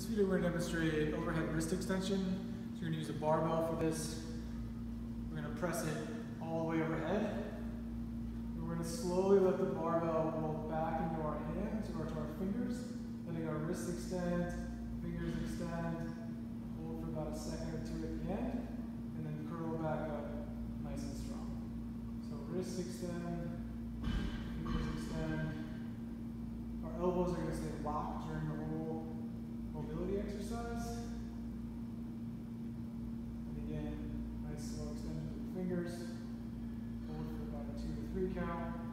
this video we're going to demonstrate overhead wrist extension. So you're going to use a barbell for this. We're going to press it all the way overhead. We're going to slowly let the barbell roll back into our hands or to our fingers, letting our wrists extend, fingers extend, hold for about a second or two at the end, and then curl back up nice and strong. So wrists extend, fingers extend. Our elbows are going to stay locked during the fingers, going for about a two to three count.